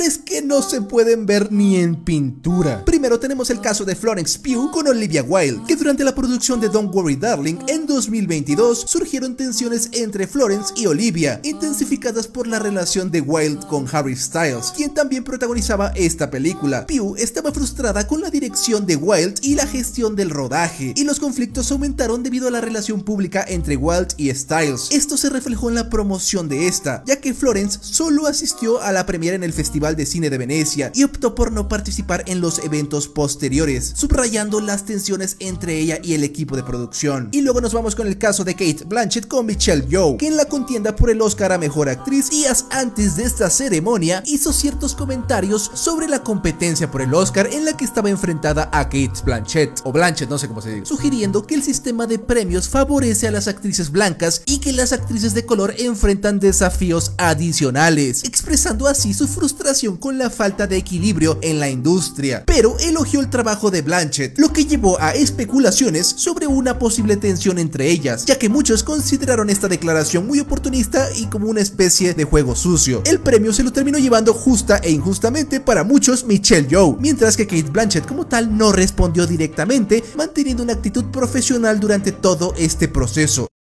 que no se pueden ver ni en pintura. Primero tenemos el caso de Florence Pugh con Olivia Wilde, que durante la producción de Don't Worry Darling en 2022 surgieron tensiones entre Florence y Olivia, intensificadas por la relación de Wilde con Harry Styles, quien también protagonizaba esta película. Pugh estaba frustrada con la dirección de Wilde y la gestión del rodaje, y los conflictos aumentaron debido a la relación pública entre Wilde y Styles. Esto se reflejó en la promoción de esta, ya que Florence solo asistió a la premiere en el Festival de Cine de Venecia y optó por no participar en los eventos posteriores, subrayando las tensiones entre ella y el equipo de producción. Y luego nos vamos con el caso de Kate Blanchett con Michelle Yeoh, que en la contienda por el Oscar a Mejor Actriz días antes de esta ceremonia hizo ciertos comentarios sobre la competencia por el Oscar en la que estaba enfrentada a Kate Blanchett, o Blanchett, no sé cómo se dice, sugiriendo que el sistema de premios favorece a las actrices blancas y que las actrices de color enfrentan desafíos adicionales, expresando así su frustración la falta de equilibrio en la industria. Pero elogió el trabajo de Blanchett, lo que llevó a especulaciones sobre una posible tensión entre ellas, ya que muchos consideraron esta declaración muy oportunista y como una especie de juego sucio. El premio se lo terminó llevando justa e injustamente para muchos Michelle Yeoh, mientras que Kate Blanchett como tal no respondió directamente, manteniendo una actitud profesional durante todo este proceso.